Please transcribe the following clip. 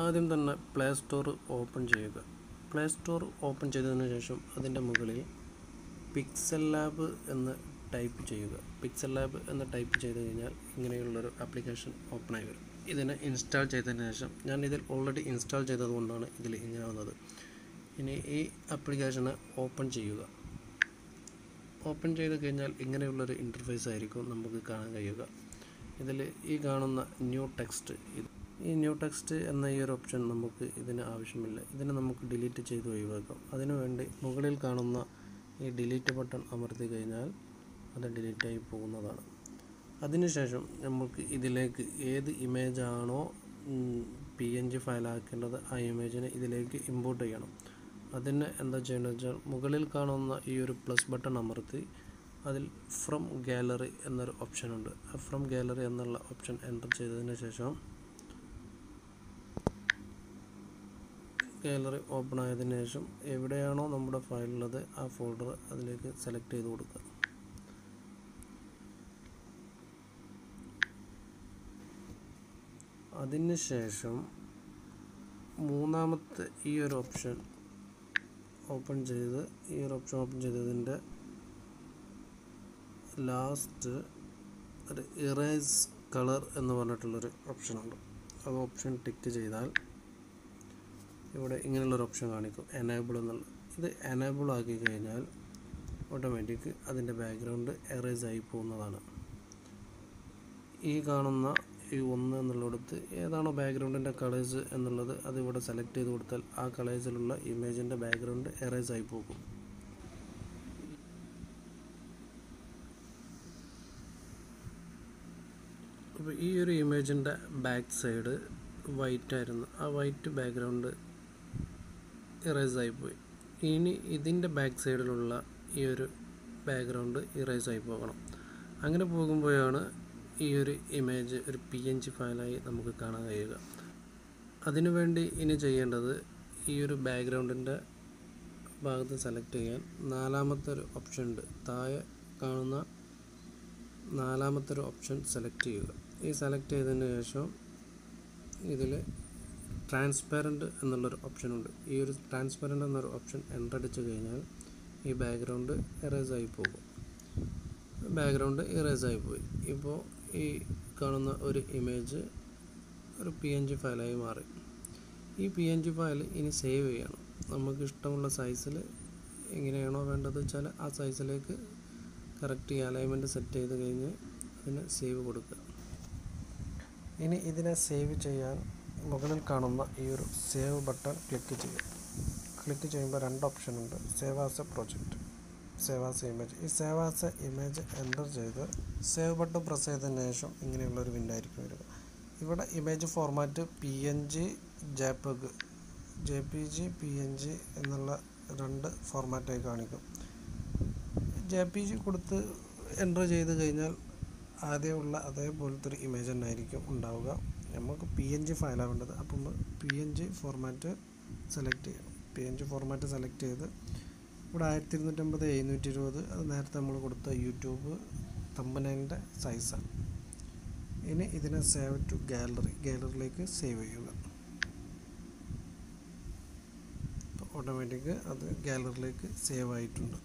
ആദ്യം തന്നെ play store open ചെയ്യുക. പ്ലേ സ്റ്റോർ ഓപ്പൺ ചെയ്തതിന് ശേഷം അതിന്റെ മുകളിൽ പിക്സൽ ലാബ് എന്ന് ടൈപ്പ് ചെയ്യുക. പിക്സൽ ലാബ് എന്ന് ടൈപ്പ് ചെയ്ത് കഴിഞ്ഞാൽ ഇങ്ങനെയുള്ളൊരു ആപ്ലിക്കേഷൻ ഓപ്പൺ ആയി വരും. ഇതിനെ ഇൻസ്റ്റാൾ ചെയ്തതിന് ശേഷം ഞാൻ ഇതിൽ ഓൾറെഡി ഇൻസ്റ്റാൾ ചെയ്തതുകൊണ്ടാണ് ഇതിൽ ഇങ്ങനെ വന്നത്. ഇനി ഈ ആപ്ലിക്കേഷനെ ഓപ്പൺ ചെയ്യുക. ഓപ്പൺ ചെയ്ത് കഴിഞ്ഞാൽ ഇങ്ങനെയുള്ളൊരു ഇന്റർഫേസ് ആയിരിക്കും നമുക്ക് കാണാൻ കഴിയുക. ഇതിൽ ഈ കാണുന്ന ന്യൂ ടെക്സ്റ്റ് ഈ ന്യൂ ടെക്സ്റ്റ് എന്ന ഈ ഒരു ഓപ്ഷൻ നമുക്ക് ഇതിന് ആവശ്യമില്ല. ഇതിനെ നമുക്ക് ഡിലീറ്റ് ചെയ്ത് ഒഴിവാക്കാം. അതിനുവേണ്ടി മുകളിൽ കാണുന്ന ഈ ഡിലീറ്റ് ബട്ടൺ അമർത്തി കഴിഞ്ഞാൽ അത് ഡിലീറ്റായി പോകുന്നതാണ്. അതിനുശേഷം നമുക്ക് ഇതിലേക്ക് ഏത് ഇമേജാണോ പി എൻ ജി ഫയലാക്കേണ്ടത് ആ ഇമേജിനെ ഇതിലേക്ക് ഇമ്പോർട്ട് ചെയ്യണം. അതിന് എന്താ ചെയ്യേണ്ടത് വെച്ചാൽ മുകളിൽ കാണുന്ന ഈ ഒരു പ്ലസ് ബട്ടൺ അമർത്തി അതിൽ ഫ്രം ഗാലറി എന്നൊരു ഓപ്ഷൻ ഉണ്ട്. ഫ്രം ഗാലറി എന്നുള്ള ഓപ്ഷൻ എന്റർ ചെയ്തതിന് ശേഷം ഗാലറി ഓപ്പൺ ആയതിനു ശേഷം എവിടെയാണോ നമ്മുടെ ഫയൽ ഉള്ളത് ആ ഫോൾഡർ അതിലേക്ക് സെലക്ട് ചെയ്ത് കൊടുക്കുക. അതിന് ശേഷം മൂന്നാമത്തെ ഈ ഒരു ഓപ്ഷൻ ഓപ്പൺ ചെയ്ത് ഈ ഒരു ഓപ്ഷൻ ഓപ്പൺ ചെയ്തതിന്റെ ലാസ്റ്റ് ഒരു ഇറേസ് കളർ എന്ന് പറഞ്ഞിട്ടുള്ളൊരു ഓപ്ഷനുണ്ട്. അത് ഓപ്ഷൻ ടിക്ക് ചെയ്താൽ ഇവിടെ ഇങ്ങനെയുള്ളൊരു ഓപ്ഷൻ കാണിക്കും. എനേബിൾ എന്നുള്ള. ഇത് എനേബിൾ ആക്കി കഴിഞ്ഞാൽ ഓട്ടോമാറ്റിക് അതിന്റെ ബാക്ക്ഗ്രൗണ്ട് എറേസ് ആയി പോകുന്നതാണ്. ഈ കാണുന്ന ഈ ഒന്ന് എന്നുള്ളിടത്ത് ഏതാണോ ബാക്ക്ഗ്രൗണ്ടിന്റെ കളേഴ്സ് എന്നുള്ളത് അതിവിടെ സെലക്ട് ചെയ്ത് കൊടുത്താൽ ആ കളേഴ്സിലുള്ള ഇമേജിന്റെ ബാക്ക്ഗ്രൗണ്ട് എറേസ് ആയി പോകും. അപ്പോൾ ഈ ഒരു ഇമേജിന്റെ ബാക്ക് സൈഡ് വൈറ്റ് ആയിരുന്നു. ആ വൈറ്റ് ബാക്ക്ഗ്രൗണ്ട് ഇറേസ് പോയി ഇനി ഇതിന്റെ ബാക്ക് സൈഡിലുള്ള ഈ ഒരു ബാക്ക്ഗ്രൗണ്ട് ഇറേസായി പോകണം. അങ്ങനെ പോകുമ്പോഴാണ് ഈ ഒരു ഇമേജ് ഒരു പി എൻ ജി ഫയലായി നമുക്ക് കാണാൻ കഴിയുക. അതിനുവേണ്ടി ഇനി ചെയ്യേണ്ടത് ഈ ഒരു ബാക്ക്ഗ്രൗണ്ടിന്റെ ഭാഗത്ത് സെലക്ട് ചെയ്യാൻ നാലാമത്തെ ഒരു ഓപ്ഷൻ ഉണ്ട്. താഴെ കാണുന്ന നാലാമത്തെ ഒരു ഓപ്ഷൻ സെലക്ട് ചെയ്യുക. ഈ സെലക്ട് ചെയ്തതിന് ശേഷം ഇതിൽ ട്രാൻസ്പാരന്റ് എന്നുള്ളൊരു ഓപ്ഷൻ ഉണ്ട് ഈ ഒരു ട്രാൻസ്പെറന്റ് എന്നൊരു ഓപ്ഷൻ എന്റർ അടിച്ച് കഴിഞ്ഞാൽ ഈ ബാക്ക്ഗ്രൗണ്ട് എറേസ് ആയി പോകും. ബാക്ക്ഗ്രൗണ്ട് ഇറേസ് ആയി പോയി. ഇപ്പോൾ ഈ കാണുന്ന ഒരു ഇമേജ് ഒരു പി എൻ ജി ഫയലായി മാറി. ഈ പി എൻ ജി ഫയൽ ഇനി സേവ് ചെയ്യണം. നമുക്ക് ഇഷ്ടമുള്ള സൈസിൽ എങ്ങനെയാണോ വേണ്ടത് വെച്ചാൽ ആ സൈസിലേക്ക് കറക്റ്റ് ഈ അലൈൻമെന്റ് സെറ്റ് ചെയ്ത് കഴിഞ്ഞ് അതിന് സേവ് കൊടുക്കുക. ഇനി ഇതിനെ സേവ് ചെയ്യാൻ മുകളിൽ കാണുന്ന ഈ ഒരു സേവ് ബട്ടൺ ക്ലിക്ക് ചെയ്യുക. ക്ലിക്ക് ചെയ്യുമ്പോൾ രണ്ട് ഓപ്ഷൻ ഉണ്ട്. Save as a project. Save as a image. ഈ save as a image enter ചെയ്ത് സേവ് ബട്ടൺ പ്രസ് ചെയ്തതിന് ശേഷം ഇങ്ങനെയുള്ളൊരു വിൻഡോ ആയിരിക്കും വരിക. ഇവിടെ image format P N G JPEG J P G P N G എന്നുള്ള രണ്ട് ഫോർമാറ്റായി കാണിക്കും. ജെ പി ജി കൊടുത്ത് എന്റർ ചെയ്ത് കഴിഞ്ഞാൽ ആദ്യമുള്ള അതേപോലത്തെ ഒരു ഇമേജ് തന്നെ ആയിരിക്കും ഉണ്ടാവുക. നമുക്ക് പി എൻ ജി ഫയലാണ് വേണ്ടത് അപ്പം P N G format select ചെയ്യണം. P N G format select ചെയ്ത് ഇവിടെ ആയിരത്തി ഇരുന്നൂറ്റമ്പത് എഴുന്നൂറ്റി ഇരുപത് അത് നേരത്തെ നമ്മൾ കൊടുത്ത യൂട്യൂബ് തമ്പനൈന്റെ സൈസാണ് ഇനി ഇതിനെ സേവ് ടു ഗാലറി ഗാലറിയിലേക്ക് സേവ് ചെയ്യുക. ഓട്ടോമാറ്റിക് അത് ഗാലറിയിലേക്ക് സേവ് ആയിട്ടുണ്ട്.